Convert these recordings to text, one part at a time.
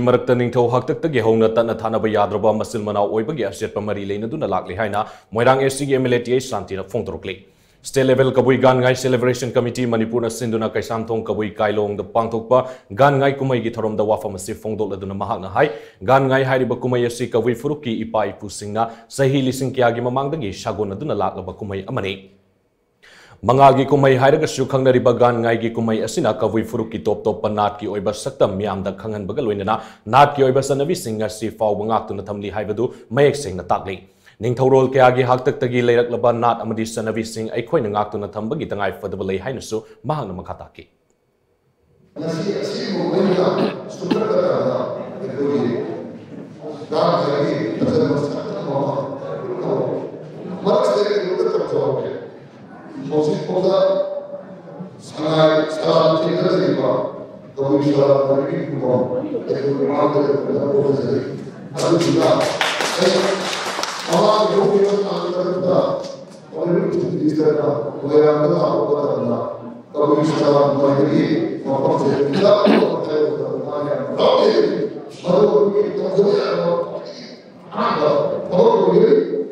marakta ningthau haktak hongna tanna thanaba yadraba masil manau oibagi aset pamari leina duna lakli haina moirang asigi mlta santi na phongtorokli state level kabui gan ngai celebration committee manipur na sinduna kaisam thong kabui kailong da pangthokpa gan ngai kumai gi thorom da wafam asi phongdol laduna mahak na hai gan ngai hariba kumai asi kabui furup ki ipai pu singna sahi lising kya gi mamang dagi shagon aduna laklaba kumai amani मंगागी कुमई हाइरगसु खंगनरिबा गान गाइगी कुमई असिना कवुई फुरुक की top top नाट की ओइबा सक्तम मियाम the खंगन बगल लोइना नाट की ओइबा Sanvi singer सी फाव बंगाक तुन थमली してください。下がっていただければ、独立したら何にも、えー、回ってくれたことです。あるいは、はい、まあ、よくよく考えたら、俺に聞いてたら、親方がお母さんが、独立したら何にも、まあ、絶対答えることはないやろ。だって、窓に立つのあんた、窓に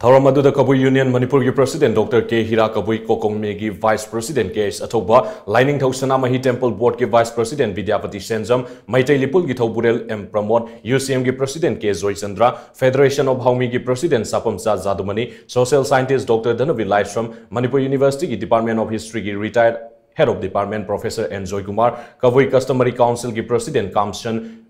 gi gamai hariba wahi asidagi lauraga thon khibani वाई असिगी वाहन थोक्ति अंगानबा मंगाल पीबा हाइबनी कबुई इपाई पुसिंगना सही लिसिंग कया सतदुना लाक्लिबा कुमई असिना फुरुब असिगी टॉप टॉप मसगदु ngasiगी मिरोलदा खंगन बनी अमदे योखतुना थंबनी मैटे अमसुंग कबुई अनिगी मरक्ता मतम सांगना नुंगसिनबगी असेतपा मरी अमा थमदुना लाक्ली ngasisu kaidana leiri haina mahana फोंदोकी पुजेन लिंजेन मानने यंगमी से अमा खतर कोइने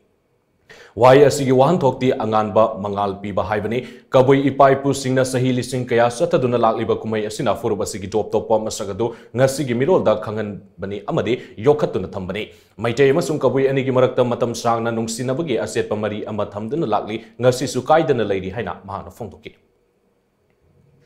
ꯋꯥꯍꯩ ꯑꯁꯤꯒꯤ ꯋꯥꯍꯟꯊꯣꯛꯇꯤ ꯑꯉꯥꯟꯕ ꯃꯉꯥꯜ ꯄꯤꯕ ꯍꯥꯏꯕꯅꯤ ꯀꯕꯨꯏ ꯏꯄꯥ ꯏꯄꯨꯁꯤꯡꯅ ꯆꯍꯤ ꯂꯤꯁꯤꯡ ꯀꯌꯥ ꯆꯠꯊꯗꯨꯅ ꯂꯥꯛꯂꯤꯕ ꯀꯨꯝꯍꯩ ꯑꯁꯤꯅ ꯐꯨꯔꯨꯞ ꯑꯁꯤꯒꯤ ꯇꯣꯞ ꯇꯣꯞꯄ ꯃꯁꯛ ꯑꯗꯨ ꯉꯁꯤꯒꯤ ꯃꯤꯔꯣꯜꯗ ꯈꯪꯍꯟꯕꯅꯤ ꯑꯃꯗꯤ ꯌꯣꯛꯈꯠꯇꯨꯅ ꯊꯝꯕꯅꯤ ꯃꯩꯇꯩ ꯑꯃꯁꯨꯡ ꯀꯕꯨꯏ ꯑꯅꯤꯒꯤ ꯃꯔꯛꯇ ꯃꯇꯝ ꯁꯥꯡꯅ ꯅꯨꯡꯁꯤꯅꯕꯒꯤ ꯑꯆꯦꯠꯄ ꯃꯔꯤ ꯑꯃ ꯊꯝꯗꯨꯅ ꯂꯥꯛꯂꯤ ꯉꯁꯤꯁꯨ ꯀꯥꯏꯗꯅ ꯂꯩꯔꯤ ꯍꯥꯏꯅ ꯃꯍꯥꯛꯅ ꯐꯣꯡꯗꯣꯛꯈꯤ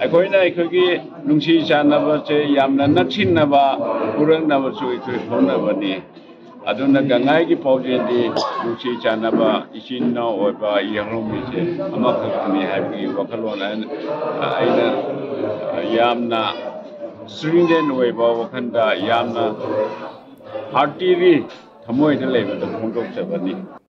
ꯑꯩꯈꯣꯏꯅ ꯑꯩꯈꯣꯏꯒꯤ ꯅꯨꯡꯁꯤ ꯆꯥꯟꯅꯕꯁꯦ ꯌꯥꯝꯅ ꯅꯛꯁꯤꯟꯅꯕ ꯄꯨꯔꯛꯅꯕꯁꯨ ꯑꯩꯈꯣꯏ ꯍꯣꯠꯅꯕꯅꯤ ꯑꯗꯨꯅ ꯒꯪꯉꯥꯏꯒꯤ ꯄꯥꯎꯖꯦꯜꯗꯤ ꯅꯨꯡꯁꯤ ꯆꯥꯟꯅꯕ ꯏꯆꯤꯟ ꯏꯅꯥꯎ ꯑꯣꯏꯕ ꯌꯦꯡꯂꯣꯝꯃꯤꯁꯦ ꯑꯃꯈꯛꯇꯅꯤ ꯍꯥꯏꯕꯒꯤ ꯋꯥꯈꯜꯂꯣꯟ ꯑꯩꯅ ꯌꯥꯝꯅ ꯁ꯭ꯇ꯭ꯔꯤꯡꯖꯦꯟ ꯑꯣꯏꯕ ꯋꯥꯈꯜꯗ ꯌꯥꯝꯅ ꯍꯥꯔꯇꯤꯂꯤ ꯊꯃꯣꯏꯗ ꯂꯩꯕꯗ ꯐꯣꯡꯗꯣꯛꯆꯕꯅꯤ